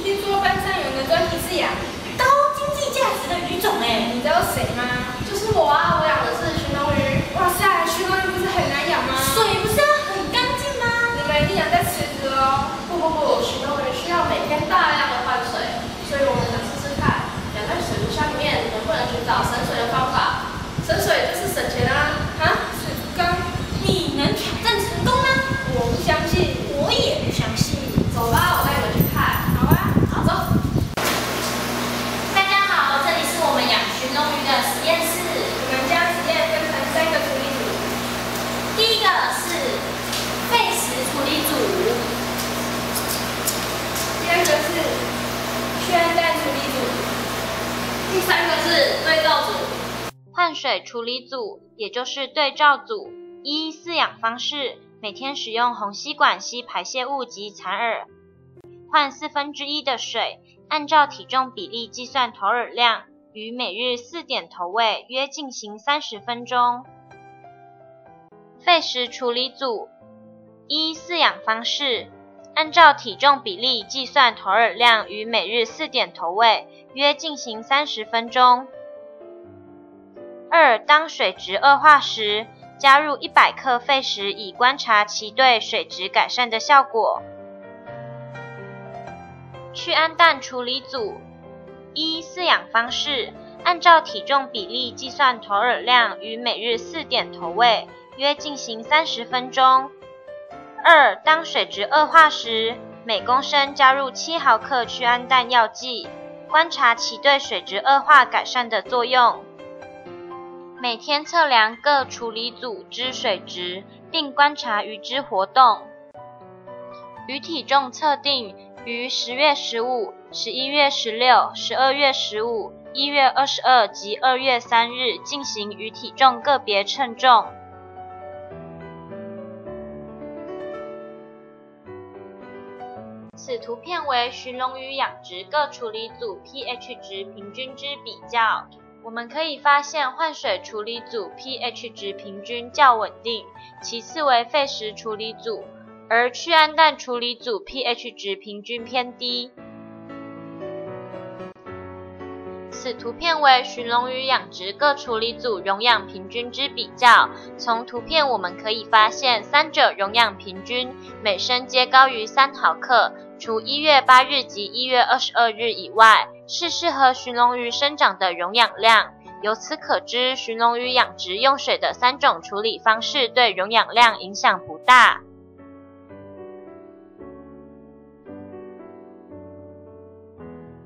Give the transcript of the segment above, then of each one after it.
听说班上有人的专题是养高经济价值的鱼种哎，你知道谁吗？就是我啊，我养的是鲟龙鱼。哇塞，鲟龙鱼不是很难养吗？水不是要很干净吗？你们一定养在池子哦。不不不，鲟龙鱼需要每天大量的换水，所以我们想试试看，养在水族箱里面能不能寻找省水的方法。省水就是省钱啊！啊，水族缸，你能挑战成功吗？我不相信，我也不相信。走吧，我带你们去看。好啊，好走。大家好，这里是我们养鲟龙鱼的实验室。我们将实验分成三个处理组。第一个是废食处理组，第二个是去氨氮处理组，第三个是对照组。换水处理组，也就是对照组。一、饲养方式：每天使用虹吸管吸排泄物及残饵，换四分之一的水，按照体重比例计算投饵量，于每日四点投喂，约进行三十分钟。废食处理组：一、饲养方式：按照体重比例计算投饵量，于每日四点投喂，约进行三十分钟。二、当水质恶化时，加入一百克废石，以观察其对水质改善的效果。去氨氮处理组：一、饲养方式：按照体重比例计算投饵量，于每日四点投喂，约进行三十分钟。二、当水质恶化时，每公升加入七毫克去氨氮药剂，观察其对水质恶化改善的作用。每天测量各处理组之水质，并观察鱼之活动。鱼体重测定于十月十五、十一月十六、十二月十五、一月二十二及二月三日进行鱼体重个别称重。此图片为鲟龙鱼养殖各处理组 pH 值平均之比较。我们可以发现，换水处理组 pH 值平均较稳定，其次为沸石处理组，而去氨氮处理组 pH 值平均偏低。此图片为鲟龙鱼养殖各处理组容养平均之比较。从图片我们可以发现，三者容养平均，每升皆高于三毫克，除一月八日及一月二十二日以外。是适合鲟龙鱼生长的溶氧量。由此可知，鲟龙鱼养殖用水的三种处理方式对溶氧量影响不大。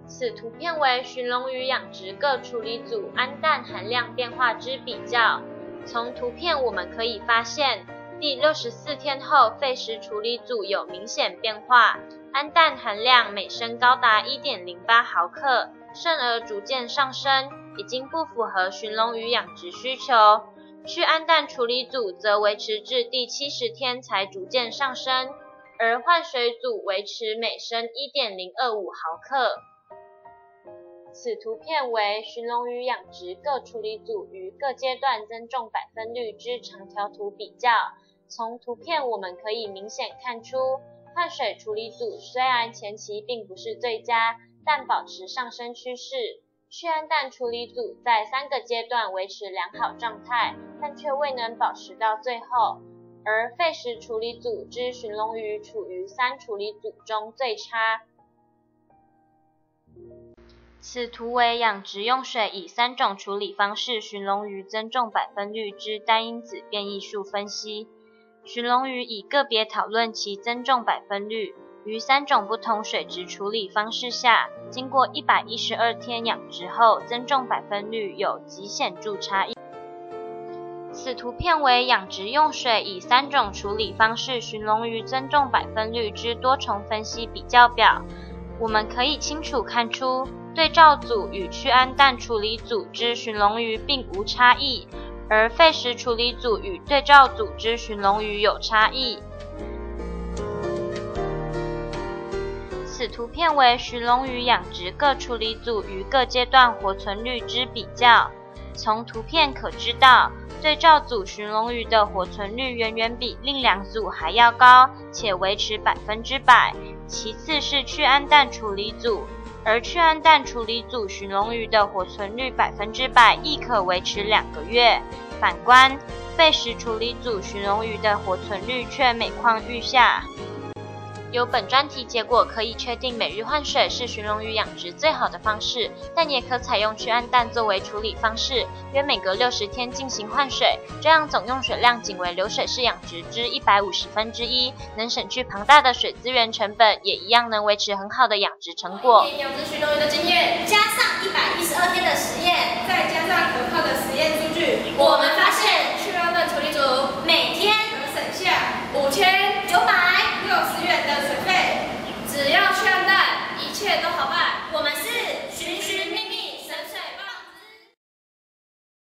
此图片为鲟龙鱼养殖各处理组氨氮含量变化之比较。从图片我们可以发现，第六十四天后，废石处理组有明显变化。氨氮含量每升高达一点零八毫克，剩额逐渐上升，已经不符合鲟龙鱼养殖需求。去氨氮处理组则维持至第七十天才逐渐上升，而换水组维持每升一点零二五毫克。此图片为寻龙鱼养殖各处理组于各阶段增重百分率之长条图比较。从图片我们可以明显看出。换水处理组虽然前期并不是最佳，但保持上升趋势。去氨氮处理组在三个阶段维持良好状态，但却未能保持到最后。而废食处理组之寻龙鱼处于三处理组中最差。此图为养殖用水以三种处理方式寻龙鱼增重百分率之单因子变异数分析。鲟龙鱼以个别讨论其增重百分率，于三种不同水质处理方式下，经过一百一十二天养殖后，增重百分率有极显著差异。此图片为养殖用水以三种处理方式鲟龙鱼增重百分率之多重分析比较表。我们可以清楚看出，对照组与去氨氮处理组之鲟龙鱼并无差异。而废石处理组与对照组之鲟龙鱼有差异。此图片为鲟龙鱼养殖各处理组与各阶段活存率之比较。从图片可知道，对照组寻龙鱼的活存率远远比另两组还要高，且维持百分之百。其次是去氨氮处理组，而去氨氮处理组寻龙鱼的活存率百分之百，亦可维持两个月。反观废食处理组寻龙鱼的活存率却每况愈下。由本专题结果可以确定，每日换水是鲟龙鱼养殖最好的方式，但也可采用去氨氮作为处理方式，约每隔六十天进行换水，这样总用水量仅为流水式养殖之一百五十分之一，能省去庞大的水资源成本，也一样能维持很好的养殖成果。养殖鲟龙鱼的经验，加上一百一十二天的实验，再加上可靠的实验数据，我们发现。